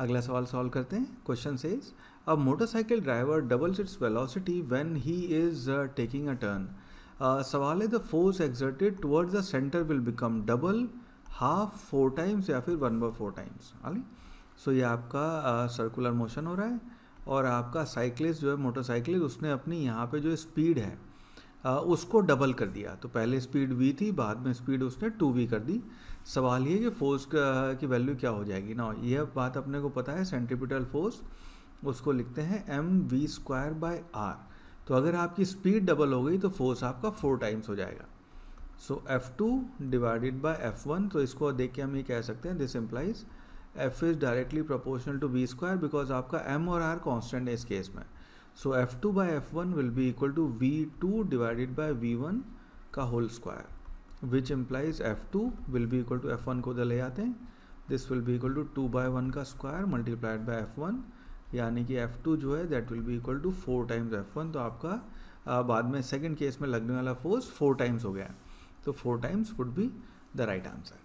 अगला सवाल सॉल्व करते हैं. Question says a motorcycle driver doubles its velocity when he is taking a turn सवाल है the force exerted towards the centre will become double half four times या फिर one by four times आगे सो ये आपका circular uh, motion हो रहा है और आपका साइकिलिस्ट जो है मोटरसाइकिलिस्ट उसने अपनी यहाँ पे जो स्पीड है उसको डबल कर दिया। तो पहले स्पीड वी थी, बाद में स्पीड उसने टू वी कर दी। सवाल ये कि फोर्स की वैल्यू क्या हो जाएगी? ना यह बात अपने को पता है सेंट्रीपिटल फोर्स उसको लिखते हैं M V square by R तो अगर आपकी स्पीड डबल हो गई तो फोर्स आपका फोर टाइम्स हो जाएगा। So F two divided by F one तो इसको देख के हम ये कह सकते हैं this implies F is directly proportional to V square because आपका एम और आर कॉन्स्टेंट है इस केस में। So F two by F one will be equal to V two divided by V one का whole square which implies F two will be equal to F one को उधर ले आते हैं। This will be equal to two by one का square multiplied by F one यानी कि F two जो है that will be equal to four times F one तो आपका आ, बाद में सेकेंड केस में लगने वाला फोर्स फोर टाइम्स हो गया है। तो four times would be the right answer